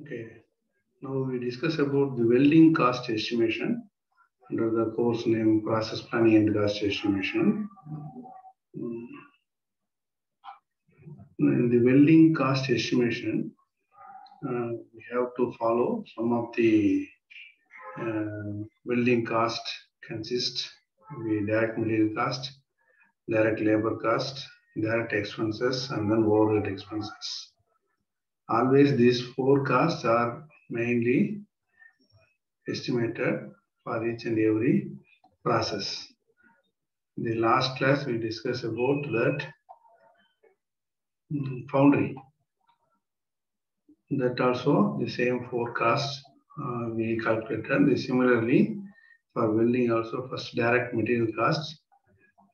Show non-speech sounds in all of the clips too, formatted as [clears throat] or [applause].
Okay. Now we discuss about the welding cost estimation under the course name process planning and cost estimation. Mm. In the welding cost estimation, uh, we have to follow some of the uh, welding cost consist the direct material cost, direct labor cost, direct expenses, and then overhead expenses. Always these four costs are mainly estimated for each and every process. In the last class we discussed about that mm, foundry. That also the same forecast uh, we calculated. Similarly, for welding also first direct material costs.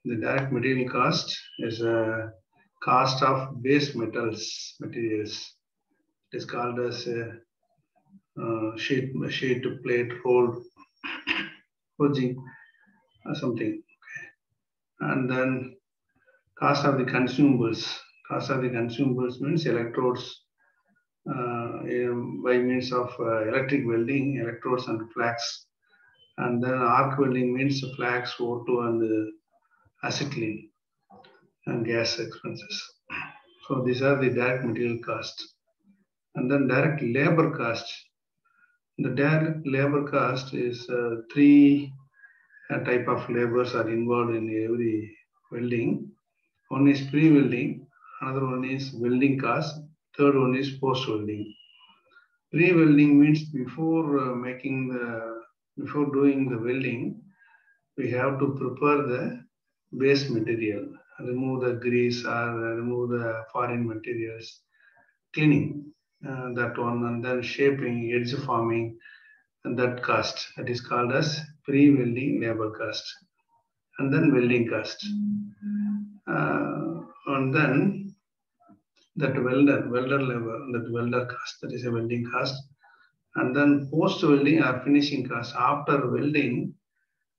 The direct material cost is a cost of base metals materials. It is called as a uh, sheet, sheet plate, roll, forging, or something. Okay. And then cost of the consumables. Cost of the consumables means electrodes uh, by means of uh, electric welding, electrodes and flux. And then arc welding means flux, O2 and uh, acetylene and gas expenses. So these are the direct material costs. And then direct labor cost. The direct labor cost is uh, three uh, type of labors are involved in every welding. One is pre-welding, another one is welding cost, third one is post-welding. Pre-welding means before uh, making the, before doing the welding, we have to prepare the base material, remove the grease or remove the foreign materials, cleaning uh, that one, and then shaping, edge forming, and that cost. That is called as pre-welding labor cost. And then welding cost. Uh, and then that welder, welder labor, that welder cost, that is a welding cost. And then post-welding or finishing cost. After welding,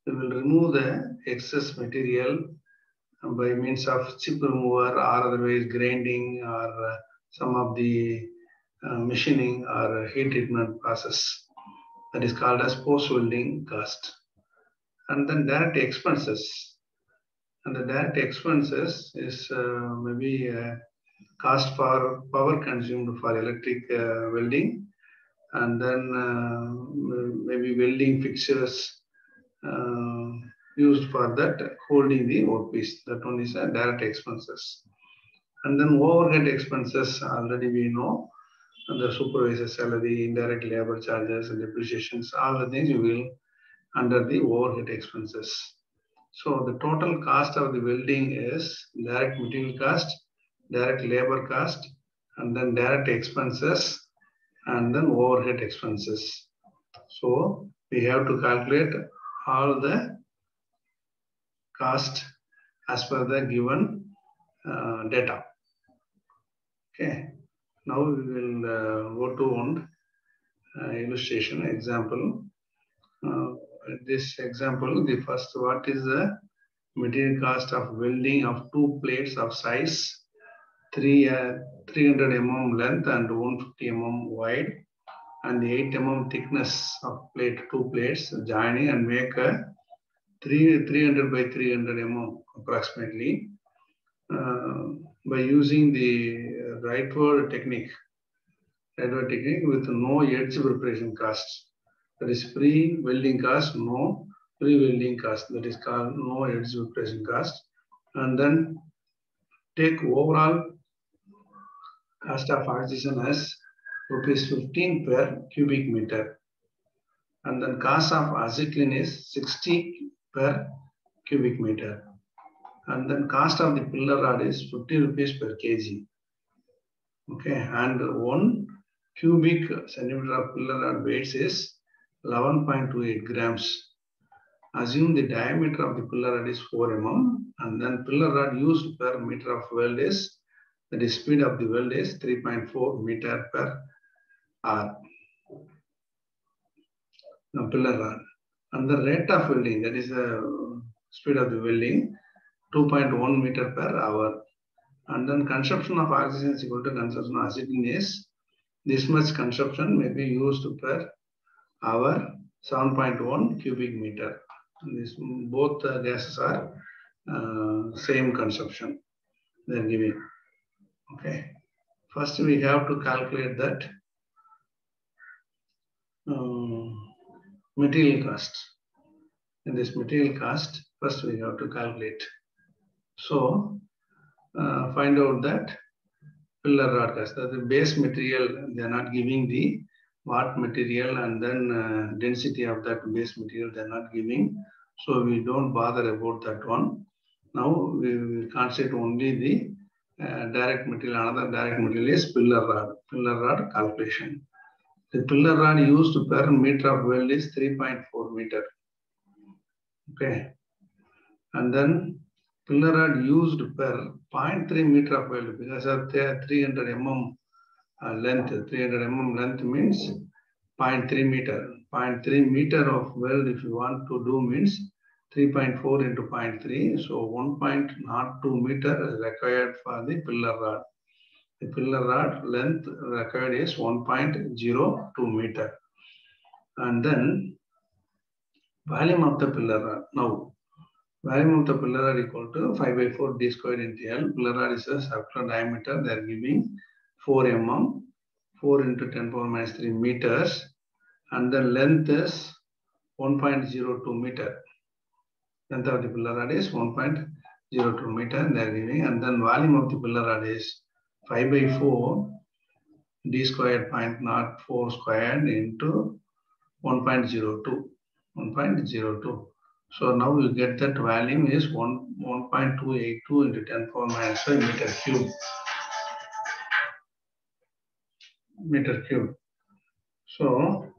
we will remove the excess material by means of chip remover or otherwise grinding or uh, some of the machining or heat treatment process that is called as post-welding cost. And then direct expenses. And the direct expenses is uh, maybe cost for power consumed for electric uh, welding and then uh, maybe welding fixtures uh, used for that holding the workpiece. That one is a direct expenses. And then overhead expenses already we know the supervisor salary, indirect labor charges, and depreciations, all the things you will under the overhead expenses. So the total cost of the welding is direct material cost, direct labor cost, and then direct expenses, and then overhead expenses. So we have to calculate all the cost as per the given uh, data. Okay. Now we will uh, go to one uh, illustration example. Uh, this example, the first, what is the material cost of welding of two plates of size 3, 300 mm length and 150 mm wide and the 8 mm thickness of plate, two plates joining and make a 3, 300 by 300 mm approximately uh, by using the rightward technique, rightward technique with no edge preparation costs. That is pre-welding cost, no pre-welding cost. That is called no edge preparation cost. And then take overall cost of oxygen as rupees 15 per cubic meter. And then cost of acetylene is 60 per cubic meter. And then cost of the filler rod is 50 rupees per kg. Okay, and one cubic centimeter of filler rod weights is 11.28 grams. Assume the diameter of the filler rod is 4 mm, and then filler rod used per meter of weld is, is speed of the weld is 3.4 meter per hour. Now filler rod. And the rate of welding, that is the speed of the welding, 2.1 meter per hour. And then consumption of oxygen is equal to consumption of acetylene this much consumption may be used per hour 7.1 cubic meter. This, both uh, gases are uh, same consumption they're giving. Okay. First, we have to calculate that uh, material cost. In this material cost, first we have to calculate. So, uh, find out that filler rod that the base material, they are not giving the what material and then uh, density of that base material, they are not giving. So, we don't bother about that one. Now, we will concentrate only the uh, direct material, another direct material is filler rod, filler rod calculation. The filler rod used per meter of weld is 3.4 meter. Okay. And then filler rod used per 0.3 meter of weld because of the 300 mm uh, length. 300 mm length means 0.3 meter. 0.3 meter of weld if you want to do means 3.4 into 0.3. So 1.02 meter is required for the filler rod. The filler rod length required is 1.02 meter. And then volume of the filler rod. Now, volume of the filler equal to 5 by 4 d squared into L. Filler is a circular diameter. They are giving 4 mm, 4 into 10 power minus 3 meters. And the length is 1.02 meter. Length of the filler rod is 1.02 meter. They are giving. And then volume of the filler rod is 5 by 4 d squared 0.04 squared into 1.02 1.02 so now we get that volume is 1 1.282 into 10 power minus 5 meter cube meter cube so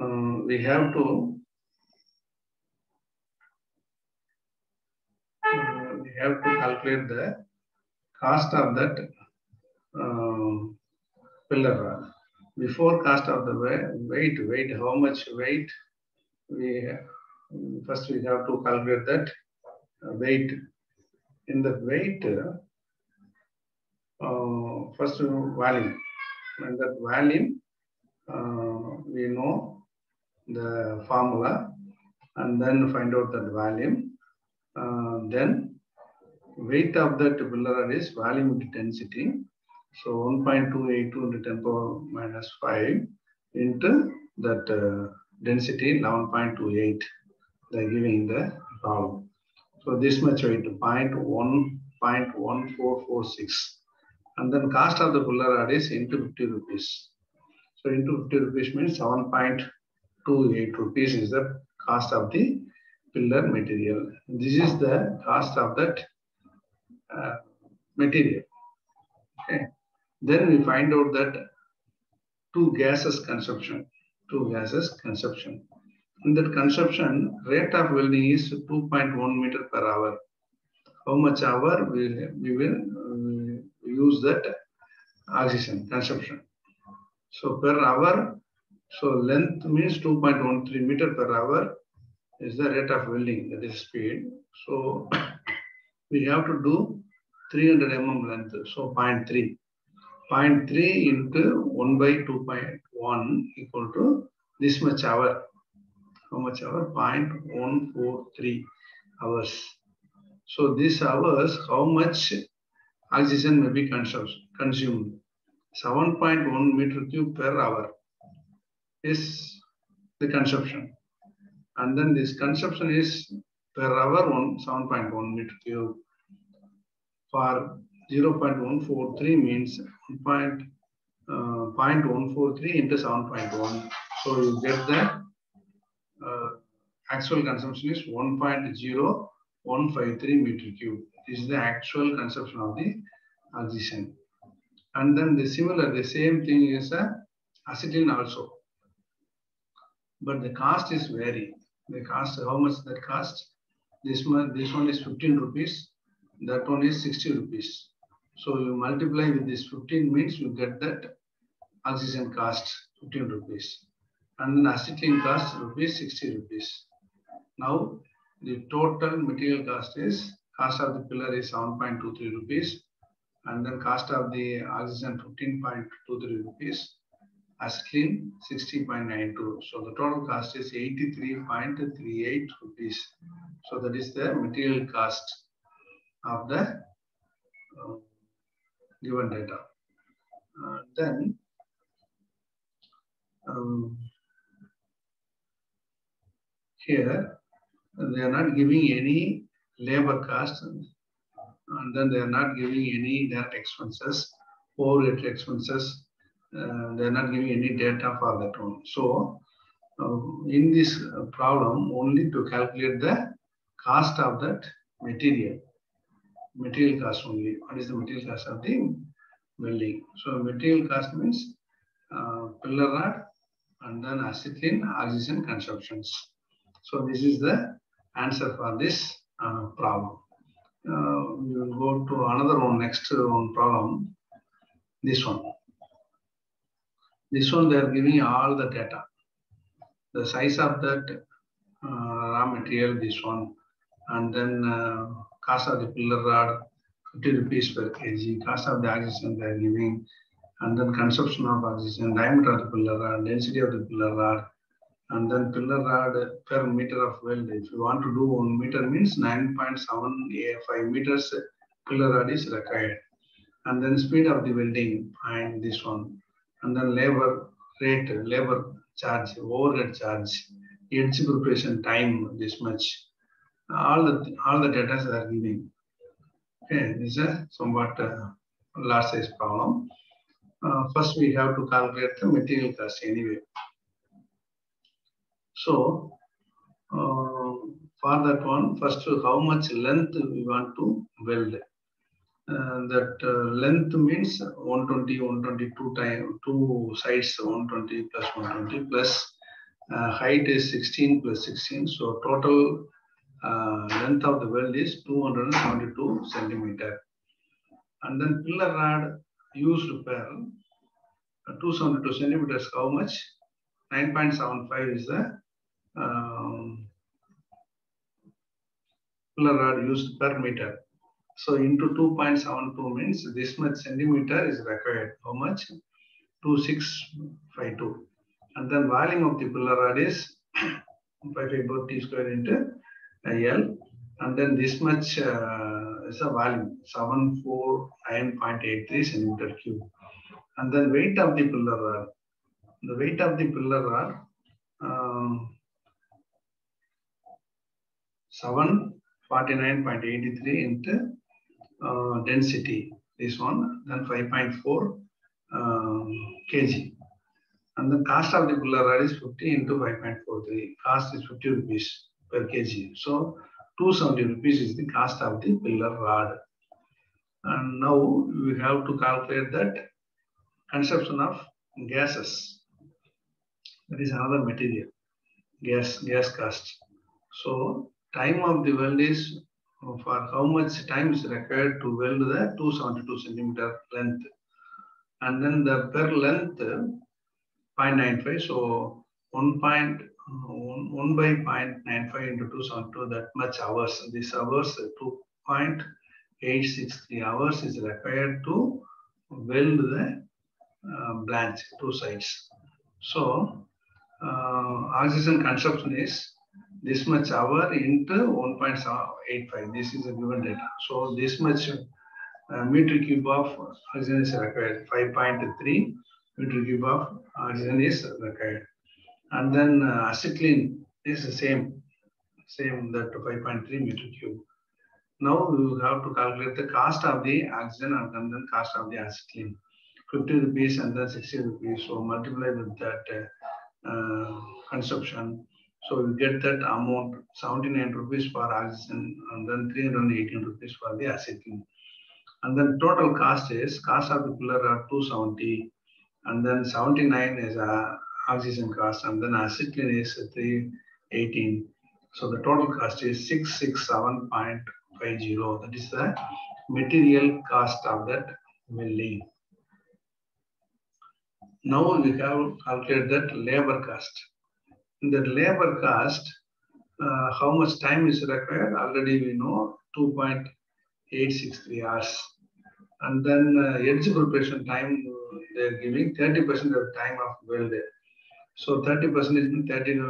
uh, we have to uh, we have to calculate the cost of that uh, filler. Before cost of the weight, weight, how much weight we first we have to calculate that weight. In the weight, uh, first volume, and that volume uh, we know the formula, and then find out that volume. Uh, then weight of that filler is volume density. So 1.282 into 10 power minus 5 into that uh, density 11.28 they're giving the problem. So this much weight 0.1.1446 and then cost of the filler rod is into 50 rupees. So into 50 rupees means 7.28 rupees is the cost of the filler material. This is the cost of that uh, material. Okay. Then we find out that two gases consumption, two gases consumption. In that consumption, rate of welding is 2.1 meter per hour. How much hour we, we will uh, use that oxygen consumption. So per hour, so length means 2.13 meter per hour is the rate of welding, that is speed. So [coughs] we have to do 300 mm length, so 0.3. 0.3 into 1 by 2.1 equal to this much hour. How much hour? 0.143 hours. So these hours, how much oxygen may be consumed? 7.1 meter cube per hour is the consumption. And then this consumption is per hour one 7.1 meter cube. For 0.143 means 1. Uh, 0.143 into 7.1. So you get that actual consumption is 1.0153 meter cube. This is the actual consumption of the oxygen. And then the similar, the same thing is a acetylene also. But the cost is vary. The cost, how much that cost? This one, this one is 15 rupees. That one is 60 rupees. So you multiply with this 15 means you get that oxygen cost 15 rupees. And then acetylene cost rupees 60 rupees. Now the total material cost is cost of the filler is 7.23 rupees and then cost of the oxygen 15.23 rupees, acetylene 60.92. So the total cost is 83.38 rupees. So that is the material cost of the uh, given data. Uh, then um, here they are not giving any labor cost and then they are not giving any direct expenses, overhead expenses. Uh, they are not giving any data for that one. So uh, in this problem, only to calculate the cost of that material, material cost only. What is the material cost of the building? So material cost means uh, filler rod and then acetylene oxygen consumptions. So this is the answer for this uh, problem. Uh, we will go to another one, next one problem, this one. This one they are giving all the data. The size of that uh, raw material, this one, and then uh, cost of the filler rod, 50 rupees per kg, cost of the oxygen they are giving, and then consumption of oxygen, diameter of the filler rod, density of the filler rod, and then filler rod per meter of weld. If you want to do one meter means 9.75 meters filler rod is required. And then speed of the welding and this one. And then labor rate, labor charge, overhead charge, edge preparation time, this much. All the all the data are giving. Okay, this is a somewhat uh, large size problem. Uh, first, we have to calculate the material cost anyway. So, uh, for that one, first, how much length we want to weld. Uh, that uh, length means 120, 122 time, two sides 120 plus 120 plus uh, height is 16 plus 16. So total uh, length of the weld is 272 centimeter. And then filler rod used per uh, 272 centimeters, how much? 9.75 is the um, filler rod used per meter. So into 2.72 means this much centimeter is required. How much? 2652. And then volume of the filler rod is [coughs] 554 t square into L. And then this much uh, is a volume 749.83 centimeter cube. And then weight of the filler rod. The weight of the filler rod um, 749.83 into uh, density, this one, then 5.4 um, kg. And the cost of the filler rod is 50 into 5.43. Cost is 50 rupees per kg. So 270 rupees is the cost of the filler rod. And now we have to calculate that consumption of gases. That is another material, gas, gas cost. So time of the weld is for how much time is required to weld the 272 centimeter length. And then the per length 0.95. So 1. Point, 1 by 0.95 into 272, that much hours. This hours 2.863 hours is required to weld the uh, branch, two sides. So uh, oxygen consumption is this much hour into 1.85. This is a given data. So this much uh, meter cube of oxygen is required. 5.3 meter cube of oxygen is required. And then uh, acetylene is the same, same that 5.3 meter cube. Now we have to calculate the cost of the oxygen and then cost of the acetylene. 50 rupees and then 60 rupees. So multiply with that uh, consumption. So we get that amount 79 rupees for oxygen and then 318 rupees for the acetylene. And then total cost is cost of the filler are 270 and then 79 is a oxygen cost and then acetylene is 318. So the total cost is 667.50. That is the material cost of that milling. Now we have calculated that labor cost. The labor cost, uh, how much time is required? Already we know 2.863 hours. And then uh, edge preparation time, uh, they're giving 30% of time of weld. So 30% is 30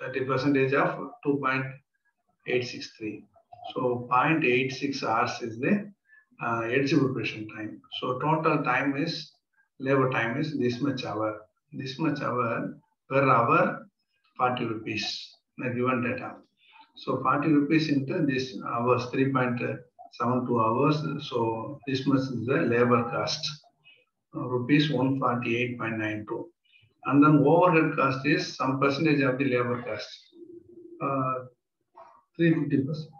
30 percentage of 2.863. So 0.86 hours is the uh, edge preparation time. So total time is labor time is this much hour. This much hour per hour 40 rupees. The given data. So 40 rupees into this hours 3.72 hours. So this much is the labor cost. Uh, rupees 148.92 and then overhead cost is some percentage of the labor cost. Uh, 350 percent,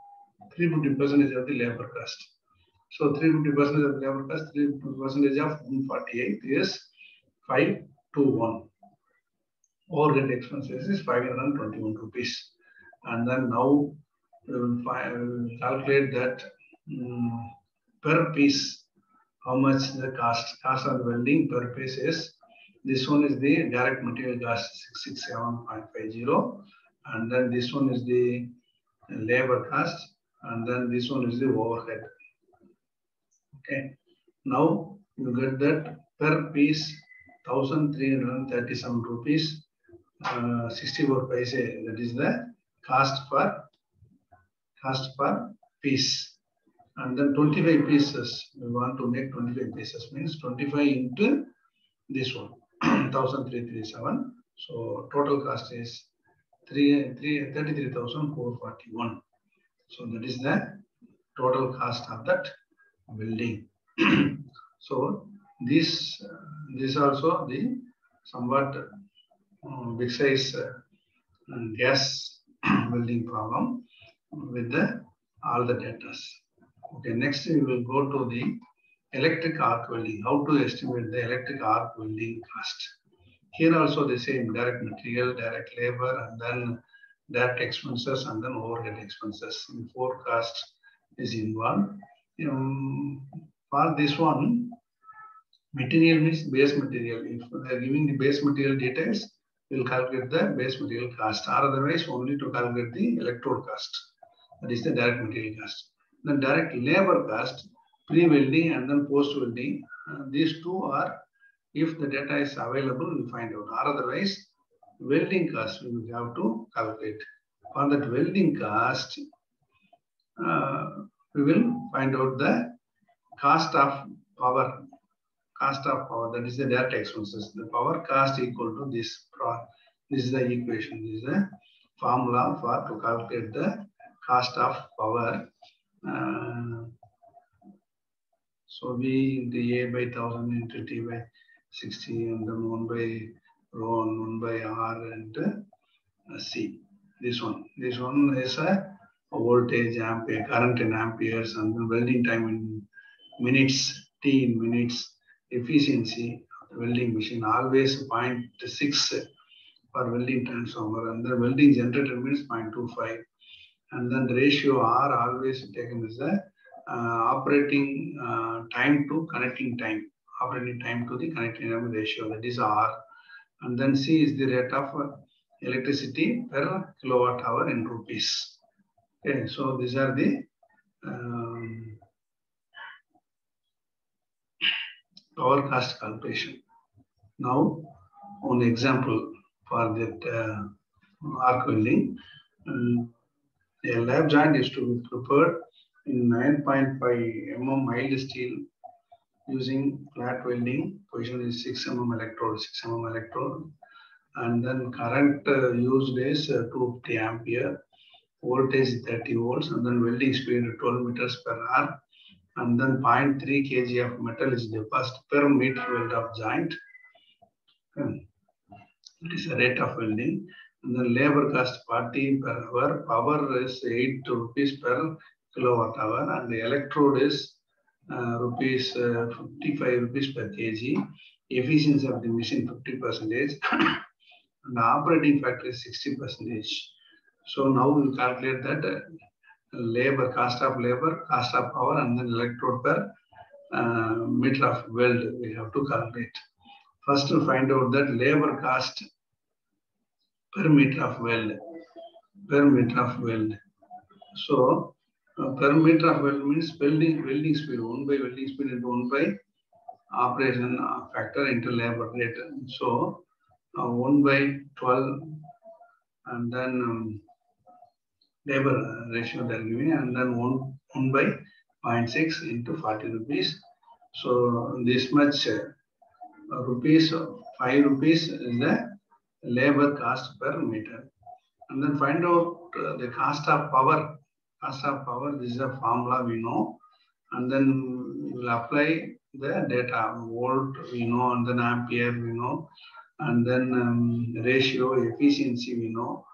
350 percentage of the labor cost. So 350 percent of labor cost, 350 percentage of 148 is 521. Overhead expenses is 521 rupees. And then now we will, calculate that um, per piece, how much the cost, cost of welding per piece is this one is the direct material cost 667.50. And then this one is the labor cost. And then this one is the overhead. Okay. Now you get that per piece 1337 rupees uh, 64 paise. That is the cost per cost per piece. And then 25 pieces. We want to make 25 pieces means 25 into this one. [clears throat] 1337. So total cost is 3, 3, 33,441. So that is the total cost of that building. [clears throat] so this this also the somewhat uh, gas [clears throat] building problem with the all the data. Okay, next we will go to the electric arc welding, how to estimate the electric arc welding cost. Here also the same direct material, direct labor, and then direct expenses, and then overhead expenses. In forecast is involved. Um, for this one, material means base material. If they are giving the base material details, we'll calculate the base material cost, or otherwise only to calculate the electrode cost. That is the direct material cost. The direct labor cost pre-welding and then post-welding. Uh, these two are, if the data is available, we find out. Or otherwise, welding cost we have to calculate. For that welding cost, uh, we will find out the cost of power. Cost of power, that is the direct expenses. The power cost equal to this. This is the equation. This is the formula for to calculate the cost of power. Uh, so V the A by 1000 into T by 60 and then 1 by rho and 1 by R and uh, C. This one. This one is a, a voltage ampere, current in amperes and then welding time in minutes, T in minutes, efficiency of the welding machine always 0.6 for welding transformer and the welding generator means 0.25 and then the ratio R always taken as the uh, operating uh, time to connecting time, operating time to the connecting time ratio, that is R. And then C is the rate of uh, electricity per kilowatt hour in rupees. Okay, so these are the um, power cost calculation. Now, one example for that uh, arc welding, um, a lap joint is to be prepared in 9.5 mm mild steel using flat welding. Position is 6 mm electrode, 6 mm electrode. And then current uh, used is uh, 250 ampere, voltage 30 volts, and then welding speed 12 meters per hour. And then 0.3 kg of metal is deposited per meter weld of joint. Okay. It is a rate of welding. And then labor cost 40 per hour, power is 8 rupees per kilowatt hour and the electrode is uh, rupees uh, 55 rupees per kg. Efficiency of the machine 50 percentage [coughs] and the operating factor is 60 percentage. So now we calculate that uh, labor, cost of labor, cost of power and then electrode per uh, meter of weld we have to calculate. First to find out that labor cost per meter of weld, per meter of weld. So Uh, per meter of weld means welding welding speed, one by welding speed into one by operation factor into labor rate. So uh, one by 12 and then um, labor ratio they're giving and then one, one by 0.6 into 40 rupees. So this much uh, rupees, 5 rupees is the labor cost per meter. And then find out uh, the cost of power. Cost of power, this is a formula we know. And then we will apply the data, volt we know, and then ampere we know, and then um, ratio, efficiency we know.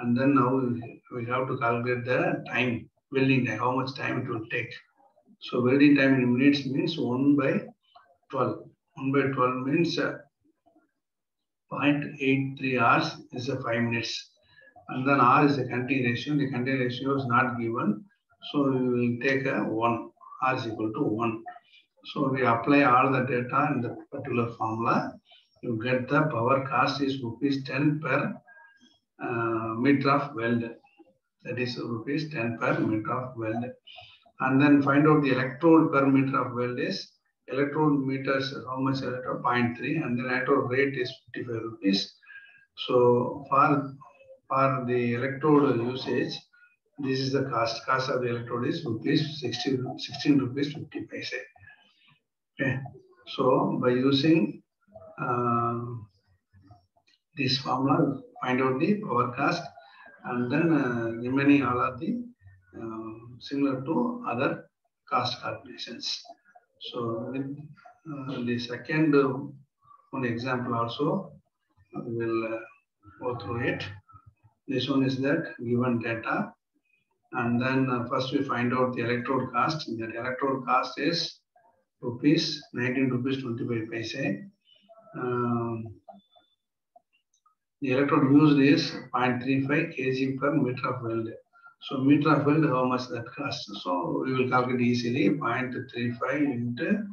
And then now we have to calculate the time, welding time, how much time it will take. So welding time in minutes means 1 by 12. 1 by 12 means uh, 0.83 hours is a 5 minutes. And then R is a continuation. The continuation is not given. So we will take a 1. R is equal to 1. So we apply all the data in the particular formula. You get the power cost is rupees 10 per uh, meter of weld. That is rupees 10 per meter of weld. And then find out the electrode per meter of weld is electrode meters, how much electrode? 0.3 and the electrode rate is 55 rupees. So for, for the electrode usage, this is the cost. Cost of the electrode is rupees 16, 16 rupees 50 paise. Okay. So by using uh, this formula, find out the power cost and then uh, remaining all of the uh, similar to other cost calculations. So with uh, the second uh, one example also, we will go through it. This one is that given data. And then uh, first we find out the electrode cost. That electrode cost is rupees 19 rupees 25 paise. Um, the electrode used is 0.35 kg per meter of weld. So meter of weld, how much that costs? So we will calculate easily 0.35 into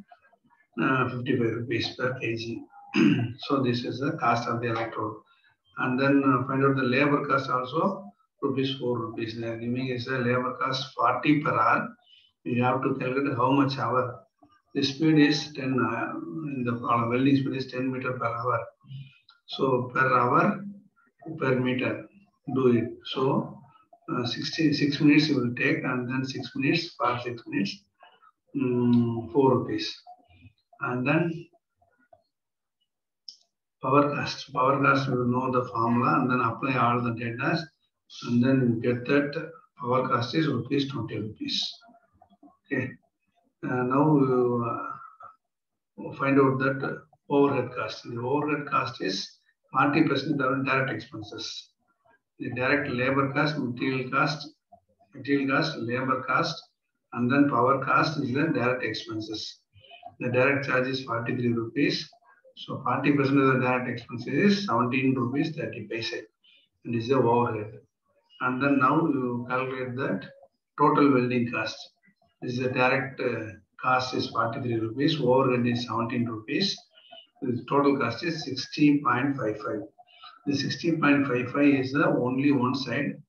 uh, 55 rupees per kg. [clears throat] so this is the cost of the electrode. And then uh, find out the labor cost also rupees 4 rupees. They are giving is a labor cost 40 per hour. You have to calculate how much hour. The speed is 10, uh, in the welding speed is 10 meter per hour. So per hour per meter do it. So uh, 66 minutes you will take and then 6 minutes for 6 minutes um, 4 rupees. And then power cost power cost you will know the formula and then apply all the data and then you get that power cost is rupees 20 rupees. Okay. Uh, now you uh, find out that overhead cost. The overhead cost is 40 percent of direct expenses the direct labor cost, material cost, material cost, labor cost, and then power cost is the direct expenses. The direct charge is 43 rupees. So 40% of the direct expenses is 17 rupees 30 paise. And this is the overhead. And then now you calculate that total welding cost. This is the direct uh, cost is 43 rupees, overhead is 17 rupees. The total cost is 60.55. The 16.55 is the only one side,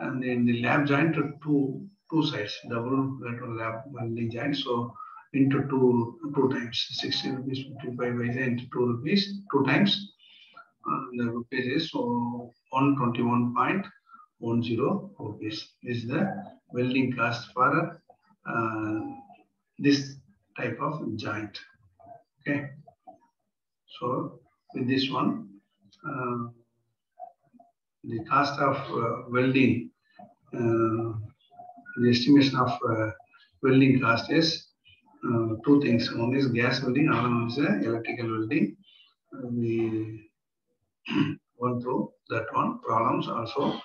and then the lap joint, two two sides, double lap welding joint. So into two two times, 16 rupees 55 into two rupees, two times. Uh, the rupees is so 121.10 rupees is the welding cost for uh, this type of joint. Okay. So with this one, uh, the cost of uh, welding, uh, the estimation of uh, welding cost is two things. One is gas welding, another one is electrical welding. we [clears throat] went through that one problems also.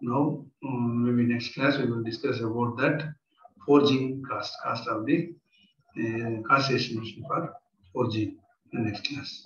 Now, um, maybe next class we will discuss about that forging cost, cost of the uh, cost estimation for forging in next class.